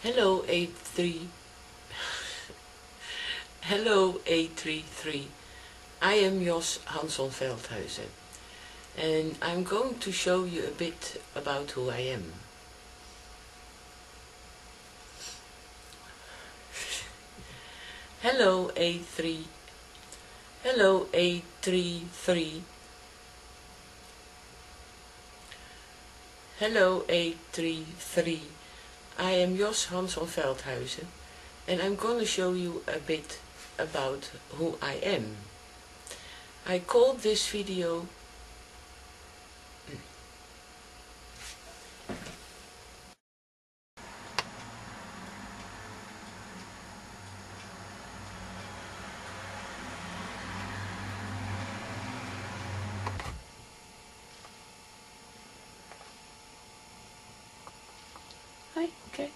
Hello A3 Hello A33 I am Jos Hanson Veldhuizen and I'm going to show you a bit about who I am. Hello A3 Hello A33 Hello A33 I am Jos Hanson Veldhuizen and I'm going to show you a bit about who I am. I called this video Hi, kijk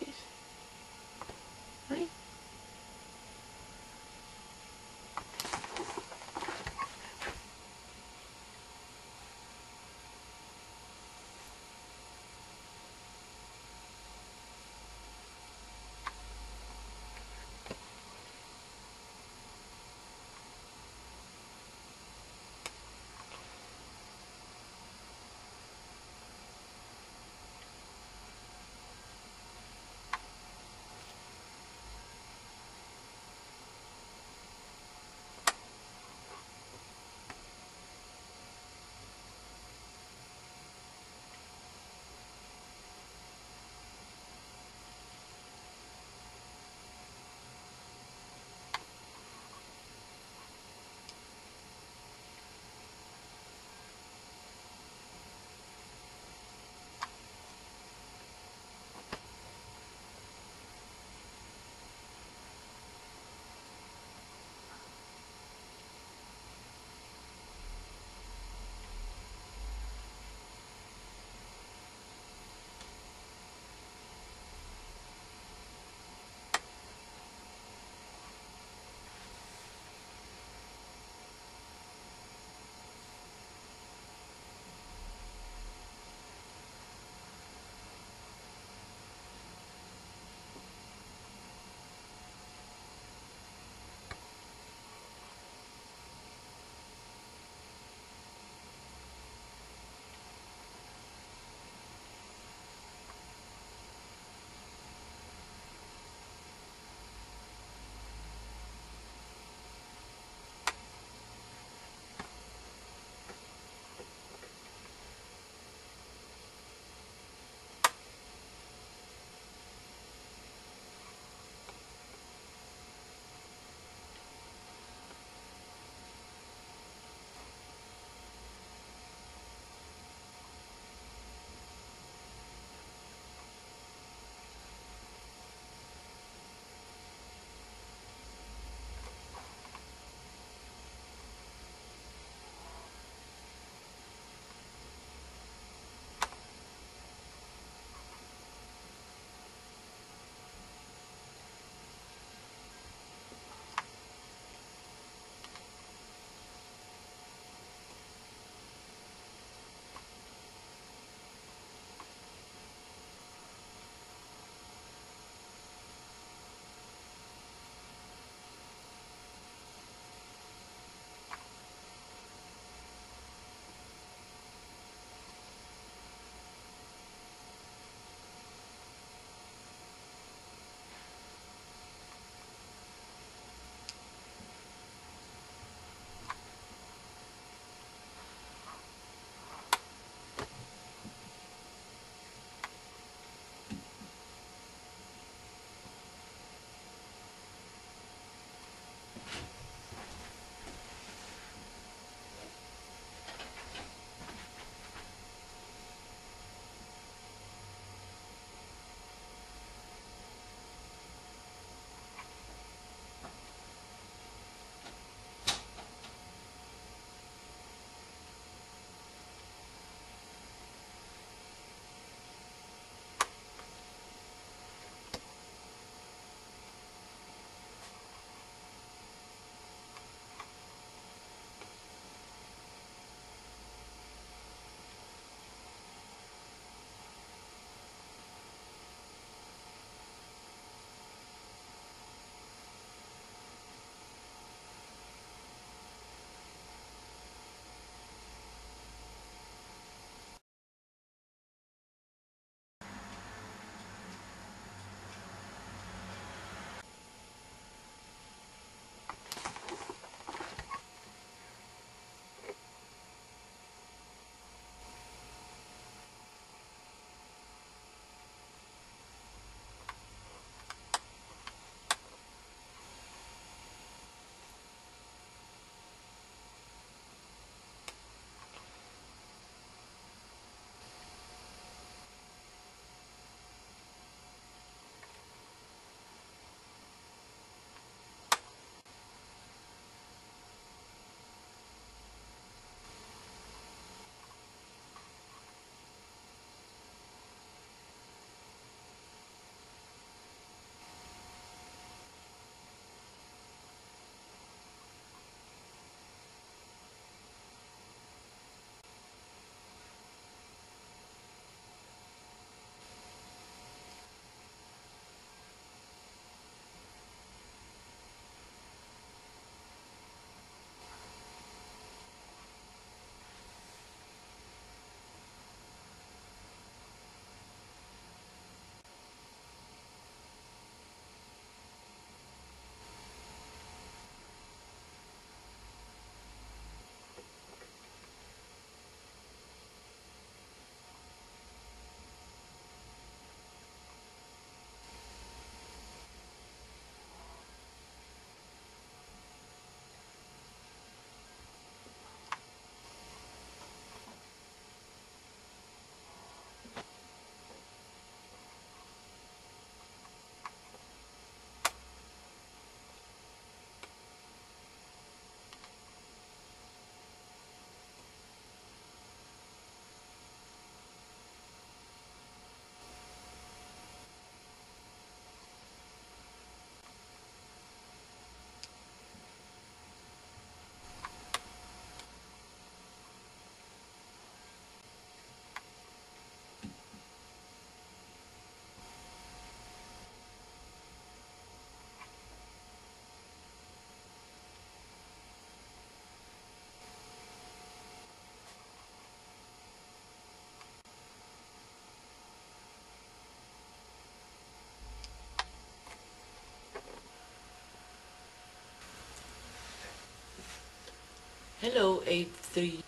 Hello 83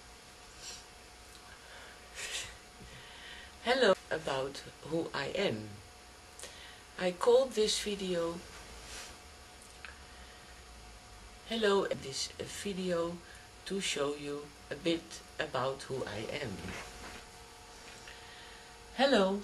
Hello about who I am. I called this video Hello this video to show you a bit about who I am. Hello